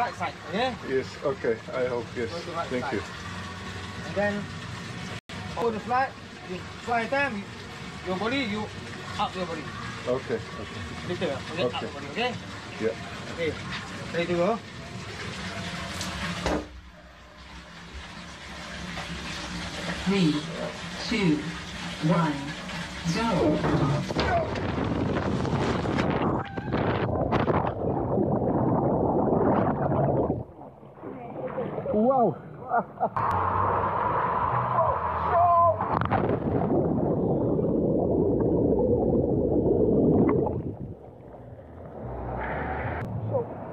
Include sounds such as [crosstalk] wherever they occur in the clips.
right side, okay? Yes, okay. I hope, yes. Right Thank side. you. And then hold the flat, you fly you, your body, you up your body. Okay, okay. Forget up Okay. your body, okay? Yeah. Okay, ready to go? Three, two, one, wow.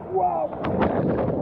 [laughs] wow.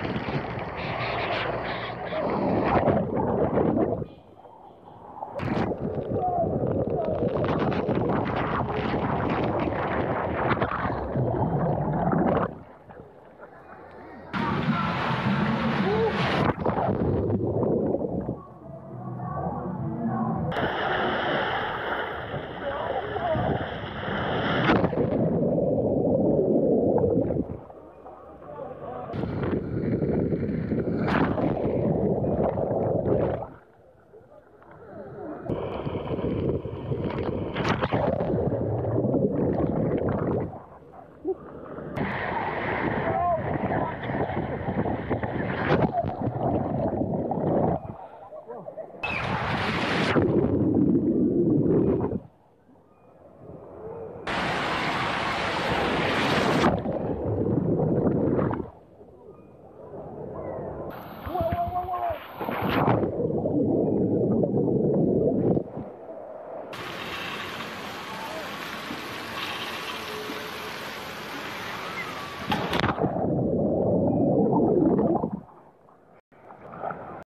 何?